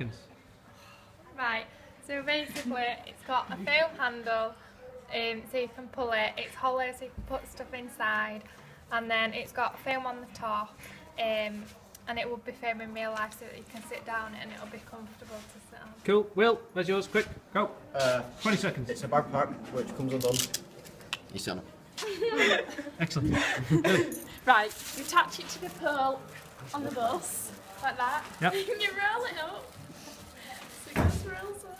seconds. Right, so basically it's got a foam handle um, so you can pull it, it's hollow so you can put stuff inside and then it's got foam on the top um, and it will be foam in real life so that you can sit down and it'll be comfortable to sit on. Cool. Will, where's yours? Quick, go. Uh, 20 seconds. it's a backpack which comes undone. You see on it. Excellent. Right, you attach it to the pole on the bus like that Yep. and you roll it up so it just rolls up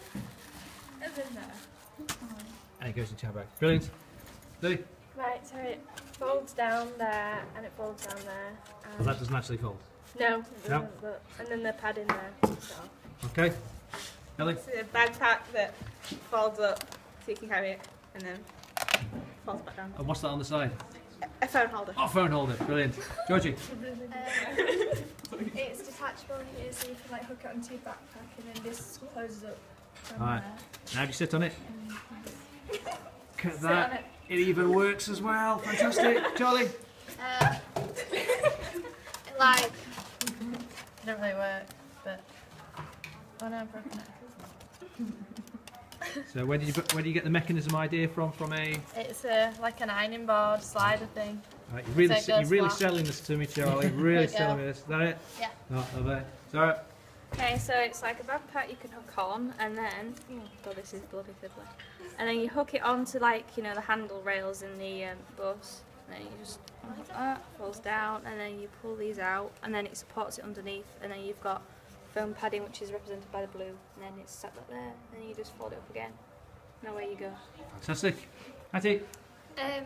and then there. and it goes into your bag. Brilliant. Lily? Right, so it folds down there and it folds down there. Well, that doesn't actually fold. No, it No. doesn't, but, and then the pad in there. So. Okay. Ellie? It's a backpack that folds up so you can carry it and then falls back down. And what's that on the side? A phone holder. Oh, phone holder. Brilliant. Georgie? It's detachable here, so you can like hook it onto your backpack, and then this closes up from Alright. there. Now do you sit on it? Look at Sit on that. it. It even works as well. Fantastic. Charlie? Uh, like, it don't really work, but oh no, I've broken it. So where did you where do you get the mechanism idea from? From a It's a like an ironing board slider thing. right, you're really So you're really flat. selling this to me, Charlie. Really selling me this. Is that it? Yeah. No, love it. Sorry. Okay, so it's like a backpack you can hook on and then oh god this is bloody fiddly. And then you hook it onto like, you know, the handle rails in the um, bus. And then you just like that, falls down and then you pull these out and then it supports it underneath and then you've got foam padding which is represented by the blue and then it's sat up there and then you just fold it up again. And away you go. Fantastic. Hattie? Um,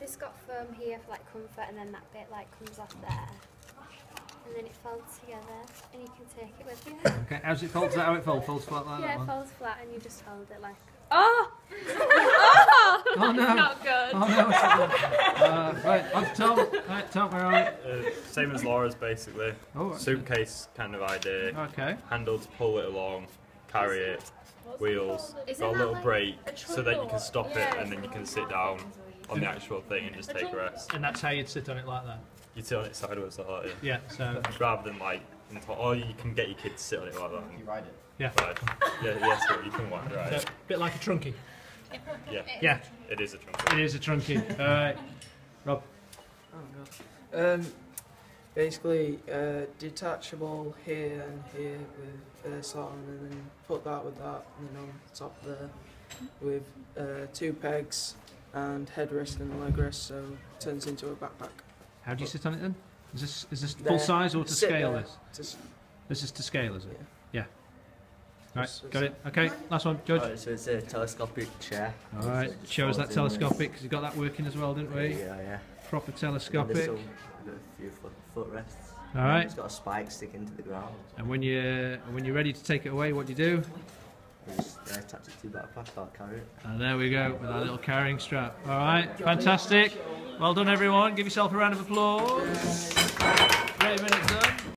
this got foam here for like comfort, and then that bit like comes off there, and then it folds together, and you can take it with you. Okay, how's it fold? Is that how it folds? Folds flat like yeah, that it one? folds flat, and you just hold it like. Oh! Oh no! Not good. Oh no! Uh, right, on to Tom. Right, Tom, where are Uh, same as Laura's basically. Oh, okay. Suitcase kind of idea. Okay. Handle to pull it along, carry it. Wheels. Isn't Got a little like brake a so that you can stop Yeah, it and then you can sit down on the actual thing and just take a rest. And that's how you'd sit on it like that. You sit on it sideways like that, yeah. Yeah. So rather than like, in or you can get your kids to sit on it like that. You ride it. yeah. ride. Yeah, yes, yeah, you can ride, So, right? bit like a Trunki. Yeah, Yeah. it is a trunk. It is a Trunki. All right. Rob. Oh god. Um, basically, uh, detachable here and here with this on, and then put that with that, you know, top there, with uh, two pegs and headrest and leg rest, so it turns into a backpack. How do you sit on it then? Is this is this There. full size or to Sit scale there. this? Just, This is to scale, is it? Yeah. Yeah. Right, got it. Okay, last one, Judge. Alright, so it's a telescopic chair. All right, So it show us that folds in there. telescopic because you got that working as well, didn't we? Yeah, yeah. Proper telescopic. there's some- we've got a few foot, foot rests. All right. It's got a spike sticking to the ground. And when you when you're ready to take it away, what do you do? We just uh, attach it to the backpack, I'll carry it. And there we go with our little carrying strap. All right, fantastic. Well done, everyone. Give yourself a round of applause.